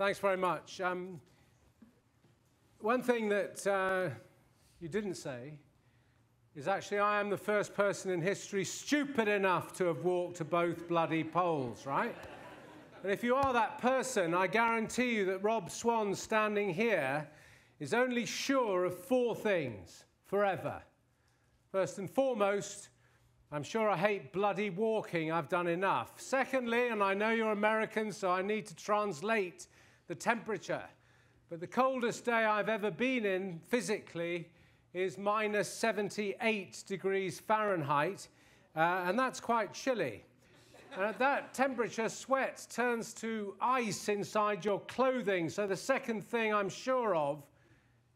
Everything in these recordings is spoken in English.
Thanks very much. Um, one thing that uh, you didn't say is actually I am the first person in history stupid enough to have walked to both bloody poles, right? and if you are that person, I guarantee you that Rob Swan standing here is only sure of four things forever. First and foremost, I'm sure I hate bloody walking. I've done enough. Secondly, and I know you're American, so I need to translate the temperature. But the coldest day I've ever been in physically is minus 78 degrees Fahrenheit, uh, and that's quite chilly. And at that temperature, sweat turns to ice inside your clothing. So the second thing I'm sure of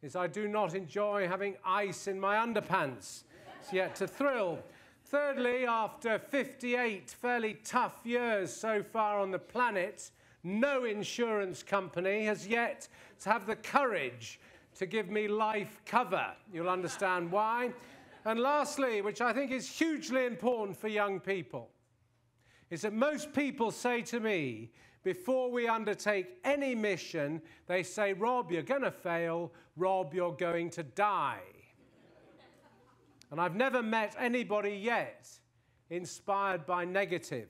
is I do not enjoy having ice in my underpants. It's yet to thrill. Thirdly, after 58 fairly tough years so far on the planet, no insurance company has yet to have the courage to give me life cover. You'll understand why. And lastly, which I think is hugely important for young people, is that most people say to me, before we undertake any mission, they say, Rob, you're going to fail. Rob, you're going to die. and I've never met anybody yet inspired by negative.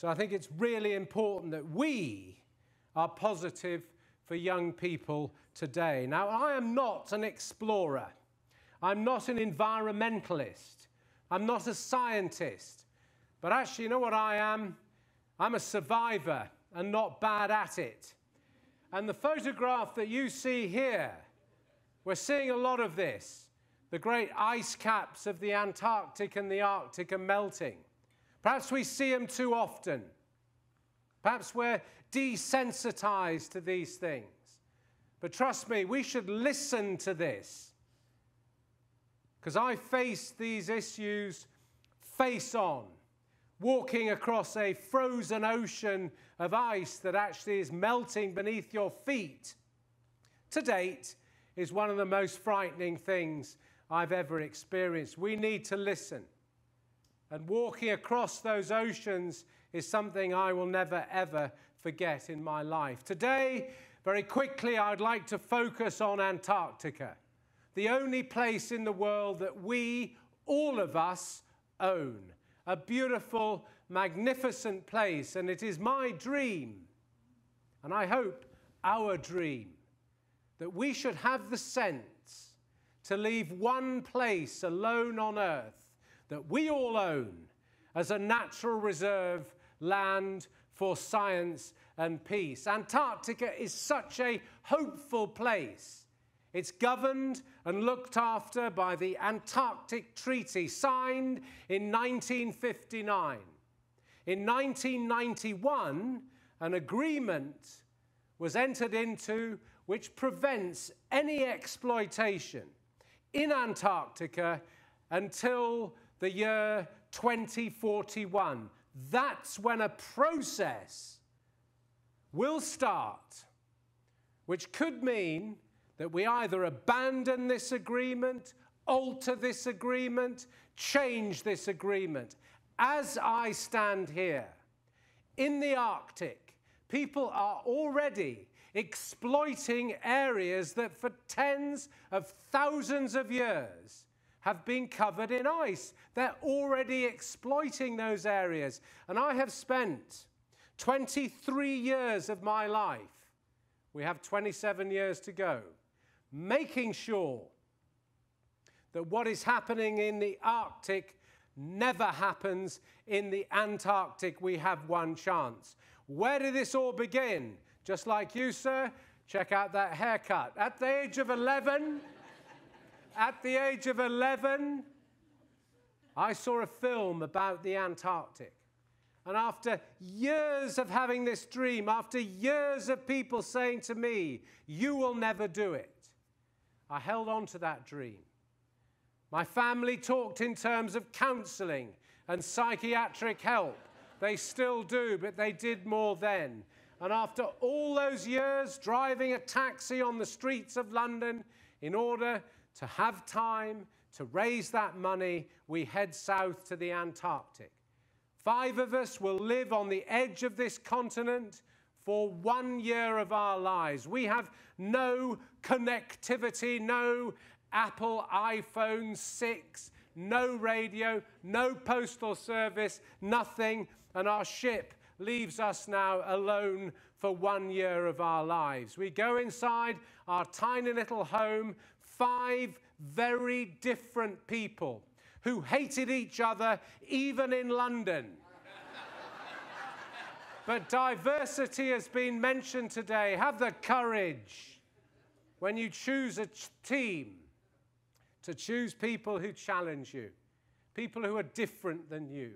So I think it's really important that we are positive for young people today. Now, I am not an explorer. I'm not an environmentalist. I'm not a scientist. But actually, you know what I am? I'm a survivor and not bad at it. And the photograph that you see here, we're seeing a lot of this. The great ice caps of the Antarctic and the Arctic are melting. Perhaps we see them too often. Perhaps we're desensitized to these things. But trust me, we should listen to this. Because I face these issues face on, walking across a frozen ocean of ice that actually is melting beneath your feet. To date, is one of the most frightening things I've ever experienced. We need to listen. And walking across those oceans is something I will never, ever forget in my life. Today, very quickly, I'd like to focus on Antarctica, the only place in the world that we, all of us, own. A beautiful, magnificent place, and it is my dream, and I hope our dream, that we should have the sense to leave one place alone on earth that we all own as a natural reserve land for science and peace. Antarctica is such a hopeful place. It's governed and looked after by the Antarctic Treaty, signed in 1959. In 1991, an agreement was entered into which prevents any exploitation in Antarctica until the year 2041. That's when a process will start, which could mean that we either abandon this agreement, alter this agreement, change this agreement. As I stand here in the Arctic, people are already exploiting areas that for tens of thousands of years have been covered in ice. They're already exploiting those areas. And I have spent 23 years of my life, we have 27 years to go, making sure that what is happening in the Arctic never happens in the Antarctic. We have one chance. Where did this all begin? Just like you, sir, check out that haircut. At the age of 11, at the age of 11, I saw a film about the Antarctic. And after years of having this dream, after years of people saying to me, You will never do it, I held on to that dream. My family talked in terms of counseling and psychiatric help. They still do, but they did more then. And after all those years driving a taxi on the streets of London in order to have time to raise that money, we head south to the Antarctic. Five of us will live on the edge of this continent for one year of our lives. We have no connectivity, no Apple iPhone 6, no radio, no postal service, nothing, and our ship leaves us now alone for one year of our lives. We go inside our tiny little home, five very different people who hated each other even in London. but diversity has been mentioned today. Have the courage when you choose a team to choose people who challenge you, people who are different than you.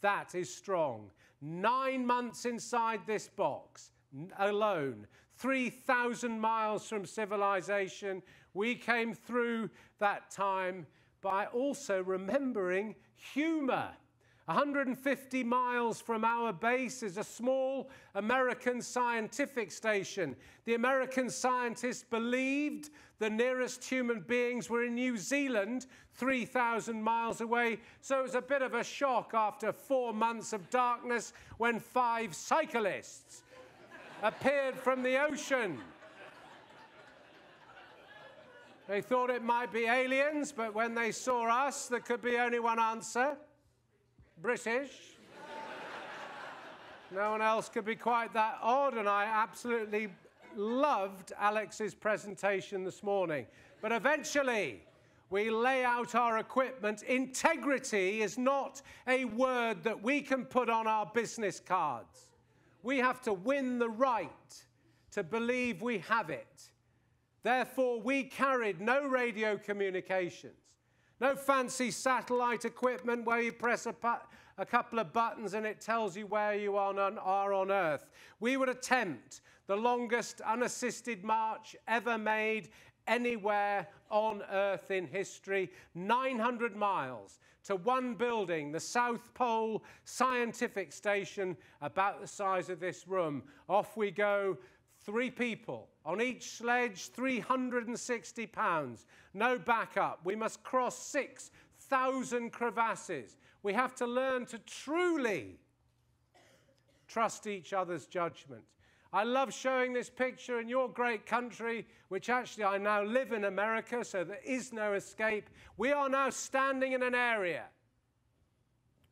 That is strong. Nine months inside this box, alone, 3,000 miles from civilization, we came through that time by also remembering humor. 150 miles from our base is a small American scientific station. The American scientists believed the nearest human beings were in New Zealand, 3,000 miles away. So it was a bit of a shock after four months of darkness when five cyclists appeared from the ocean. They thought it might be aliens, but when they saw us, there could be only one answer British. no one else could be quite that odd, and I absolutely loved Alex's presentation this morning. But eventually, we lay out our equipment. Integrity is not a word that we can put on our business cards. We have to win the right to believe we have it. Therefore, we carried no radio communications. No fancy satellite equipment where you press a, a couple of buttons and it tells you where you are on, are on Earth. We would attempt the longest unassisted march ever made anywhere on Earth in history 900 miles to one building, the South Pole Scientific Station, about the size of this room. Off we go three people. On each sledge, 360 pounds. No backup. We must cross 6,000 crevasses. We have to learn to truly trust each other's judgment. I love showing this picture in your great country, which actually I now live in America, so there is no escape. We are now standing in an area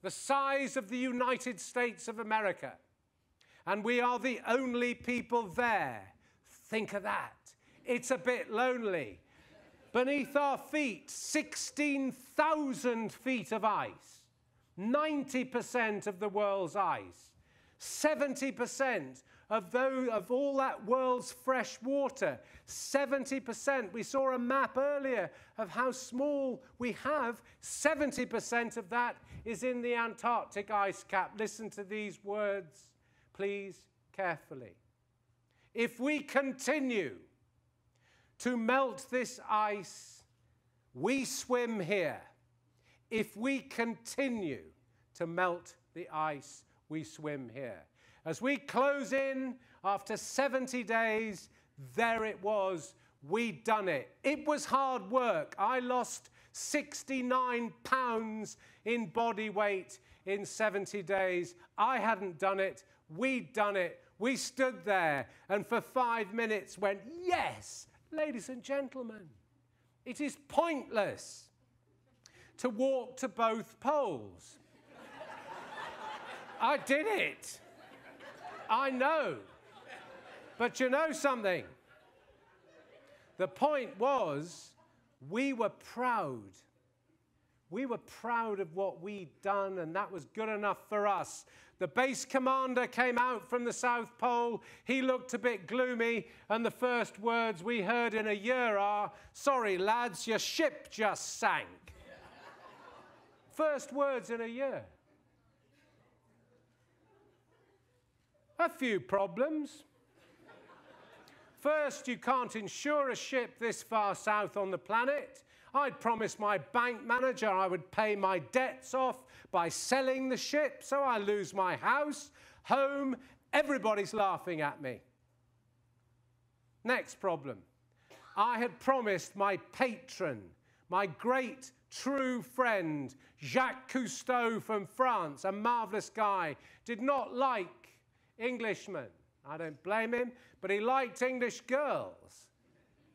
the size of the United States of America and we are the only people there. Think of that. It's a bit lonely. Beneath our feet, 16,000 feet of ice, 90% of the world's ice, 70% of, those, of all that world's fresh water, 70%. We saw a map earlier of how small we have. 70% of that is in the Antarctic ice cap. Listen to these words please carefully. If we continue to melt this ice, we swim here. If we continue to melt the ice, we swim here. As we close in after 70 days, there it was. We'd done it. It was hard work. I lost 69 pounds in body weight in 70 days. I hadn't done it. We'd done it. We stood there and for five minutes went, Yes, ladies and gentlemen, it is pointless to walk to both poles. I did it. I know. But you know something? The point was, we were proud. We were proud of what we'd done, and that was good enough for us. The base commander came out from the South Pole. He looked a bit gloomy, and the first words we heard in a year are Sorry, lads, your ship just sank. first words in a year. A few problems. First, you can't insure a ship this far south on the planet. I'd promised my bank manager I would pay my debts off by selling the ship, so I lose my house, home, everybody's laughing at me. Next problem. I had promised my patron, my great true friend, Jacques Cousteau from France, a marvelous guy, did not like Englishmen. I don't blame him, but he liked English girls.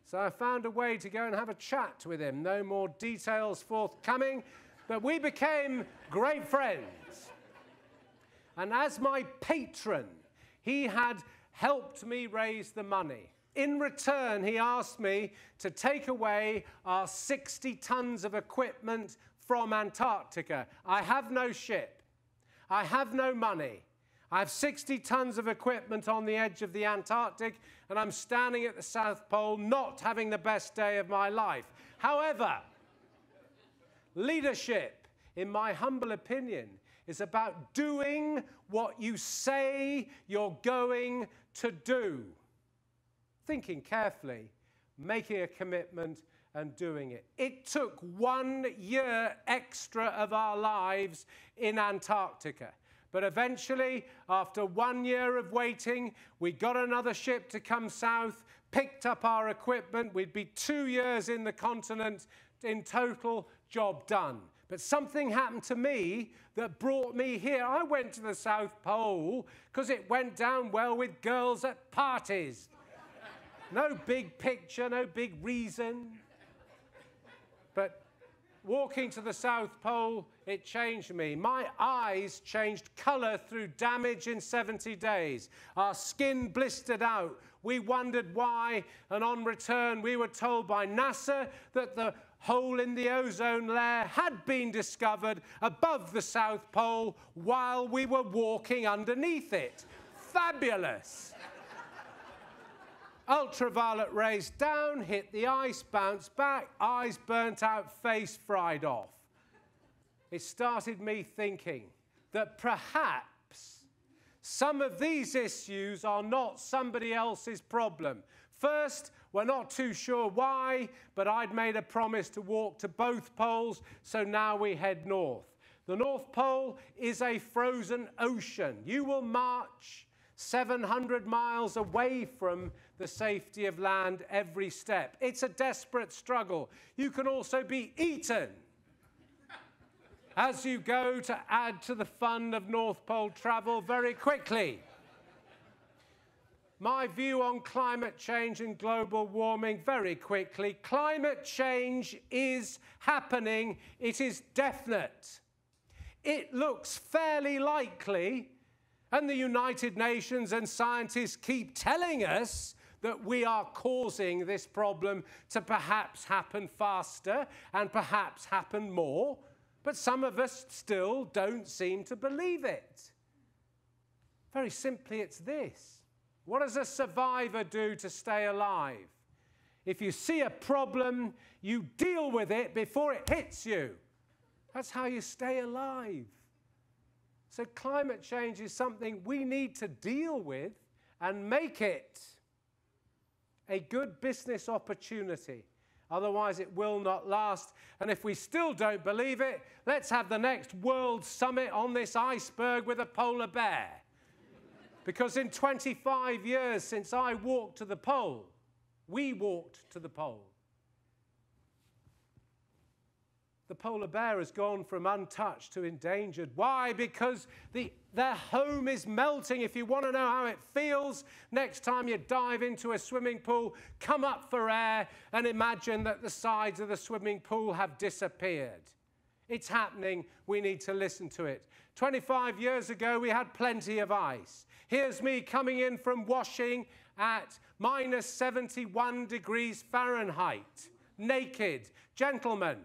So I found a way to go and have a chat with him. No more details forthcoming, but we became great friends. And as my patron, he had helped me raise the money. In return, he asked me to take away our 60 tons of equipment from Antarctica. I have no ship. I have no money. I have 60 tons of equipment on the edge of the Antarctic, and I'm standing at the South Pole not having the best day of my life. However, leadership, in my humble opinion, is about doing what you say you're going to do. Thinking carefully, making a commitment, and doing it. It took one year extra of our lives in Antarctica. But eventually, after one year of waiting, we got another ship to come south, picked up our equipment. We'd be two years in the continent in total, job done. But something happened to me that brought me here. I went to the South Pole because it went down well with girls at parties. No big picture, no big reason. But walking to the South Pole, it changed me. My eyes changed color through damage in 70 days. Our skin blistered out. We wondered why, and on return, we were told by NASA that the hole in the ozone layer had been discovered above the South Pole while we were walking underneath it. Fabulous. Ultraviolet rays down, hit the ice, bounced back, eyes burnt out, face fried off. It started me thinking that perhaps some of these issues are not somebody else's problem. First, we're not too sure why, but I'd made a promise to walk to both poles, so now we head north. The North Pole is a frozen ocean. You will march 700 miles away from the safety of land every step. It's a desperate struggle. You can also be eaten as you go to add to the fun of North Pole travel very quickly. My view on climate change and global warming very quickly. Climate change is happening. It is definite. It looks fairly likely, and the United Nations and scientists keep telling us that we are causing this problem to perhaps happen faster and perhaps happen more, but some of us still don't seem to believe it. Very simply, it's this What does a survivor do to stay alive? If you see a problem, you deal with it before it hits you. That's how you stay alive. So, climate change is something we need to deal with and make it a good business opportunity. Otherwise, it will not last. And if we still don't believe it, let's have the next World Summit on this iceberg with a polar bear. because in 25 years since I walked to the pole, we walked to the pole. The polar bear has gone from untouched to endangered. Why? Because the their home is melting. If you want to know how it feels, next time you dive into a swimming pool, come up for air and imagine that the sides of the swimming pool have disappeared. It's happening. We need to listen to it. 25 years ago, we had plenty of ice. Here's me coming in from washing at minus 71 degrees Fahrenheit, naked. Gentlemen,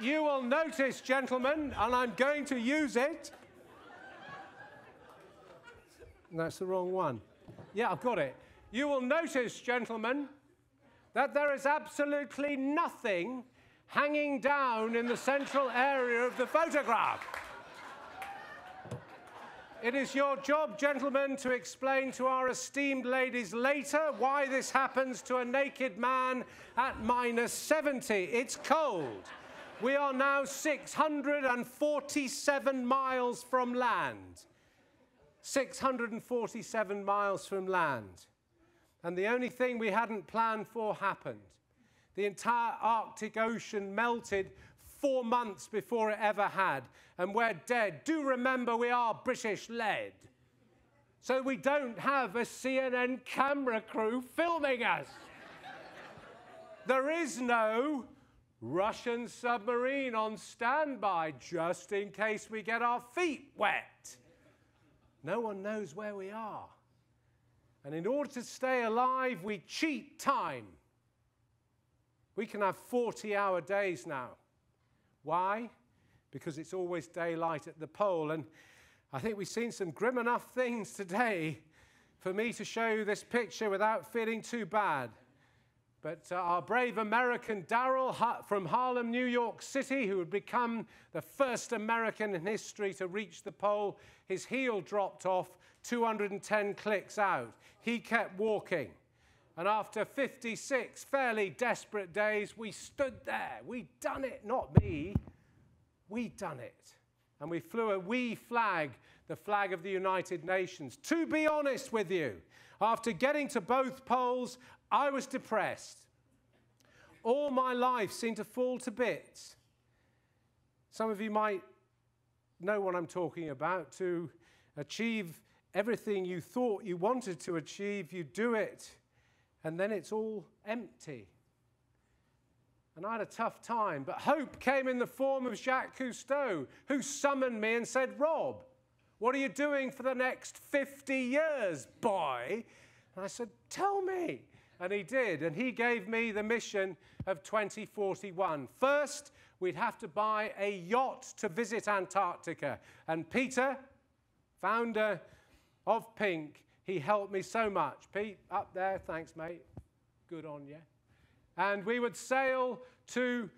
you will notice, gentlemen, and I'm going to use it. That's the wrong one. Yeah, I've got it. You will notice, gentlemen, that there is absolutely nothing hanging down in the central area of the photograph. It is your job, gentlemen, to explain to our esteemed ladies later why this happens to a naked man at minus 70. It's cold. We are now 647 miles from land. 647 miles from land. And the only thing we hadn't planned for happened. The entire Arctic Ocean melted four months before it ever had. And we're dead. Do remember we are British led. So we don't have a CNN camera crew filming us. there is no Russian submarine on standby just in case we get our feet wet. No one knows where we are. And in order to stay alive, we cheat time. We can have 40 hour days now. Why? Because it's always daylight at the pole. And I think we've seen some grim enough things today for me to show you this picture without feeling too bad. But uh, our brave American Daryl from Harlem, New York City, who had become the first American in history to reach the pole, his heel dropped off 210 clicks out. He kept walking. And after 56 fairly desperate days, we stood there. We'd done it, not me. We'd done it. And we flew a wee flag, the flag of the United Nations. To be honest with you, after getting to both poles, I was depressed. All my life seemed to fall to bits. Some of you might know what I'm talking about. To achieve everything you thought you wanted to achieve, you do it, and then it's all empty. And I had a tough time, but hope came in the form of Jacques Cousteau, who summoned me and said, Rob, what are you doing for the next 50 years, boy? And I said, Tell me. And he did. And he gave me the mission of 2041. First, we'd have to buy a yacht to visit Antarctica. And Peter, founder of PINC, he helped me so much. Pete, up there, thanks, mate. Good on you. And we would sail to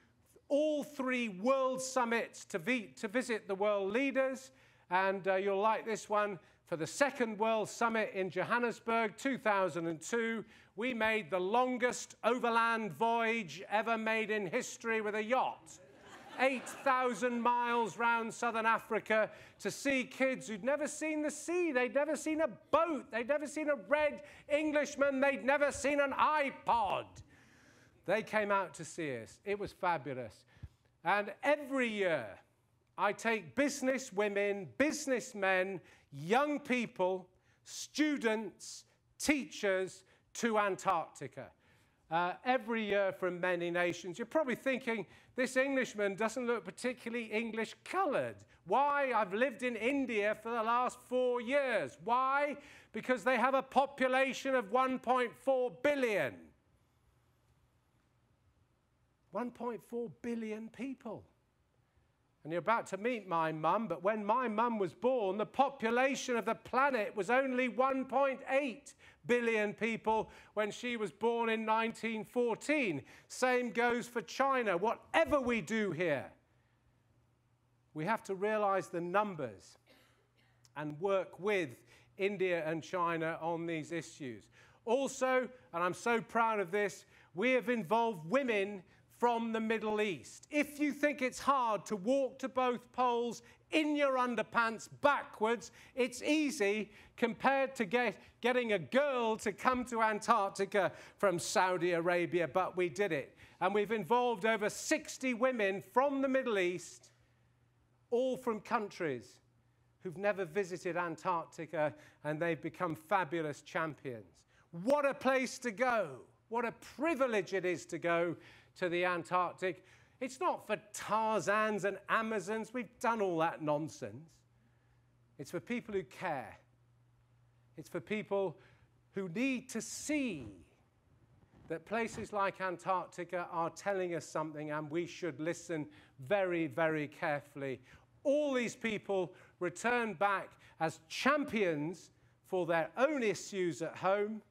all three world summits to, to visit the world leaders. And uh, you'll like this one for the second World Summit in Johannesburg 2002, we made the longest overland voyage ever made in history with a yacht. 8,000 miles round southern Africa to see kids who'd never seen the sea, they'd never seen a boat, they'd never seen a red Englishman, they'd never seen an iPod. They came out to see us. It was fabulous. And every year, I take business women, businessmen, young people, students, teachers to Antarctica. Uh, every year from many nations. You're probably thinking, this Englishman doesn't look particularly English colored. Why? I've lived in India for the last four years. Why? Because they have a population of 1.4 billion. 1.4 billion people. And you're about to meet my mum, but when my mum was born, the population of the planet was only 1.8 billion people when she was born in 1914. Same goes for China. Whatever we do here, we have to realize the numbers and work with India and China on these issues. Also, and I'm so proud of this, we have involved women from the Middle East. If you think it's hard to walk to both poles in your underpants backwards, it's easy compared to get, getting a girl to come to Antarctica from Saudi Arabia, but we did it. And we've involved over 60 women from the Middle East, all from countries who've never visited Antarctica, and they've become fabulous champions. What a place to go! What a privilege it is to go to the Antarctic. It's not for Tarzans and Amazons. We've done all that nonsense. It's for people who care. It's for people who need to see that places like Antarctica are telling us something and we should listen very, very carefully. All these people return back as champions for their own issues at home,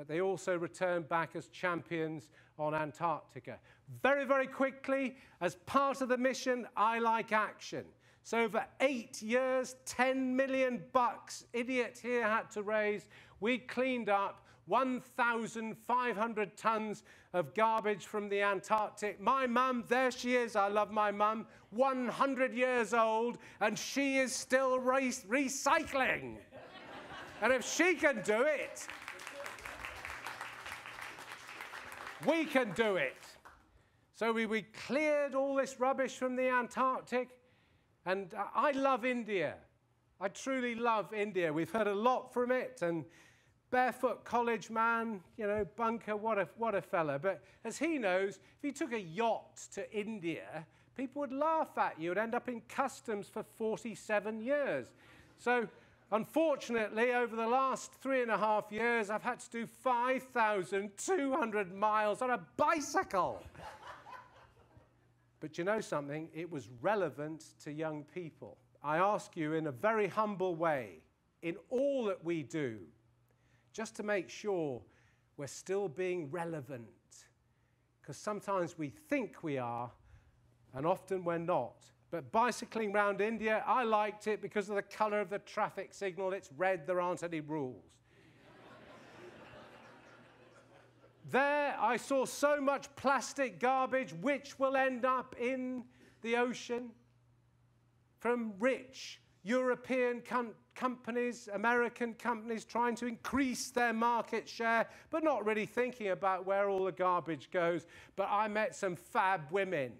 but they also returned back as champions on Antarctica. Very, very quickly, as part of the mission, I like action. So over eight years, 10 million bucks, idiot here had to raise. We cleaned up 1,500 tons of garbage from the Antarctic. My mum, there she is, I love my mum, 100 years old, and she is still re recycling. and if she can do it, we can do it. So we, we cleared all this rubbish from the Antarctic. And I love India. I truly love India. We've heard a lot from it. And barefoot college man, you know, bunker, what a, what a fella. But as he knows, if he took a yacht to India, people would laugh at you and end up in customs for 47 years. So, unfortunately, over the last three and a half years, I've had to do 5,200 miles on a bicycle. but you know something? It was relevant to young people. I ask you in a very humble way, in all that we do, just to make sure we're still being relevant. Because sometimes we think we are, and often we're not. But bicycling around India, I liked it because of the color of the traffic signal. It's red, there aren't any rules. there, I saw so much plastic garbage which will end up in the ocean from rich European countries companies, American companies, trying to increase their market share, but not really thinking about where all the garbage goes. But I met some fab women.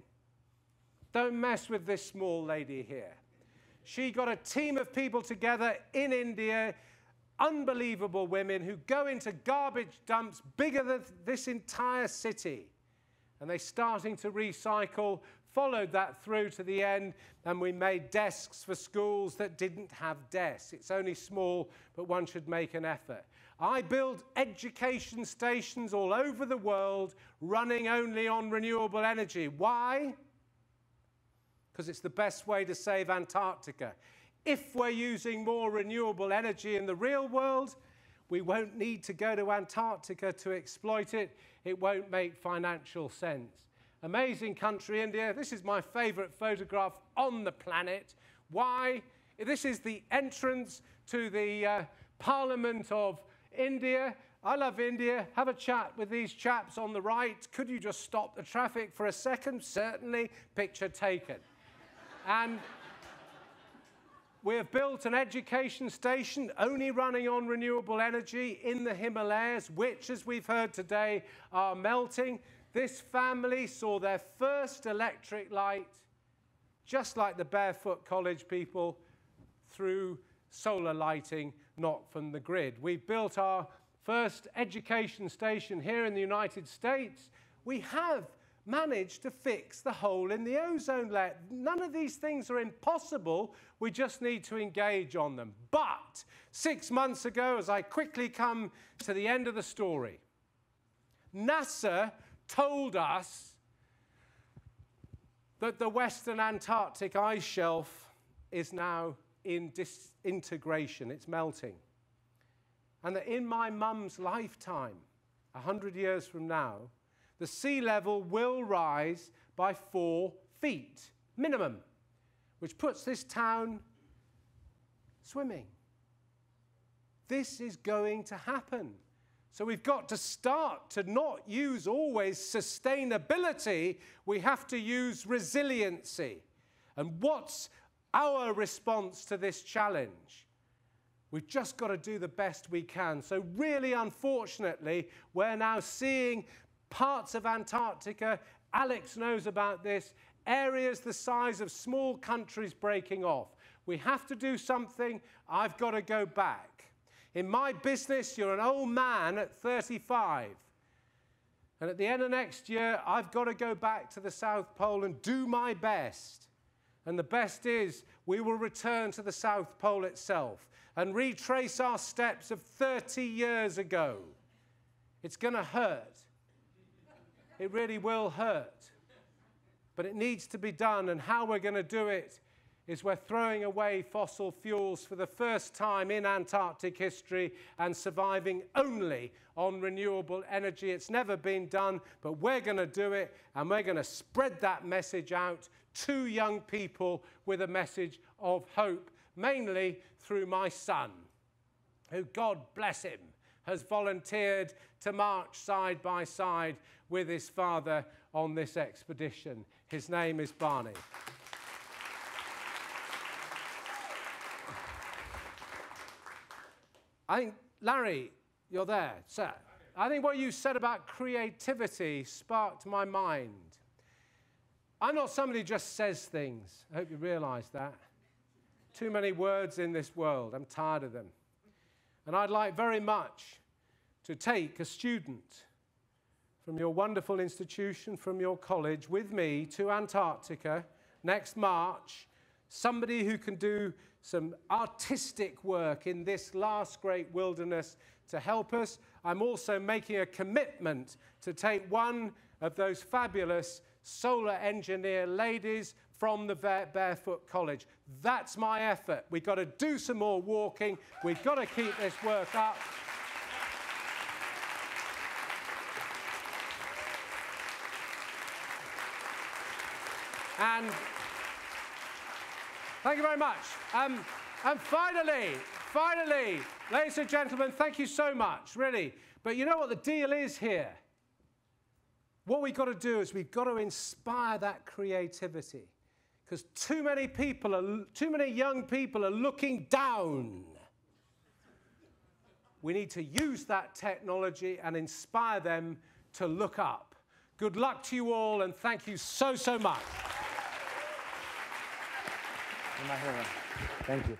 Don't mess with this small lady here. She got a team of people together in India, unbelievable women who go into garbage dumps bigger than this entire city. And they're starting to recycle followed that through to the end, and we made desks for schools that didn't have desks. It's only small, but one should make an effort. I build education stations all over the world running only on renewable energy. Why? Because it's the best way to save Antarctica. If we're using more renewable energy in the real world, we won't need to go to Antarctica to exploit it. It won't make financial sense. Amazing country, India. This is my favorite photograph on the planet. Why? This is the entrance to the uh, Parliament of India. I love India. Have a chat with these chaps on the right. Could you just stop the traffic for a second? Certainly. Picture taken. And we have built an education station only running on renewable energy in the Himalayas, which, as we've heard today, are melting. This family saw their first electric light, just like the Barefoot College people, through solar lighting, not from the grid. We built our first education station here in the United States. We have managed to fix the hole in the ozone layer. None of these things are impossible. We just need to engage on them. But six months ago, as I quickly come to the end of the story, NASA told us that the Western Antarctic ice shelf is now in disintegration, it's melting. And that in my mum's lifetime, 100 years from now, the sea level will rise by four feet minimum, which puts this town swimming. This is going to happen. So we've got to start to not use always sustainability, we have to use resiliency. And what's our response to this challenge? We've just got to do the best we can. So, really, unfortunately, we're now seeing parts of Antarctica, Alex knows about this, areas the size of small countries breaking off. We have to do something. I've got to go back. In my business, you're an old man at 35. And at the end of next year, I've got to go back to the South Pole and do my best. And the best is we will return to the South Pole itself and retrace our steps of 30 years ago. It's going to hurt. It really will hurt. But it needs to be done, and how we're going to do it is we're throwing away fossil fuels for the first time in Antarctic history and surviving only on renewable energy. It's never been done, but we're going to do it and we're going to spread that message out to young people with a message of hope, mainly through my son, who, God bless him, has volunteered to march side by side with his father on this expedition. His name is Barney. I think, Larry, you're there, sir. I think what you said about creativity sparked my mind. I'm not somebody who just says things. I hope you realize that. Too many words in this world. I'm tired of them. And I'd like very much to take a student from your wonderful institution, from your college, with me to Antarctica next March. Somebody who can do some artistic work in this last great wilderness to help us. I'm also making a commitment to take one of those fabulous solar engineer ladies from the Barefoot College. That's my effort. We've got to do some more walking. We've got to keep this work up. And thank you very much. Um, and finally, finally, ladies and gentlemen, thank you so much, really. But you know what the deal is here? What we've got to do is we've got to inspire that creativity. Because too many people are, too many young people are looking down. We need to use that technology and inspire them to look up. Good luck to you all, and thank you so, so much. Thank you.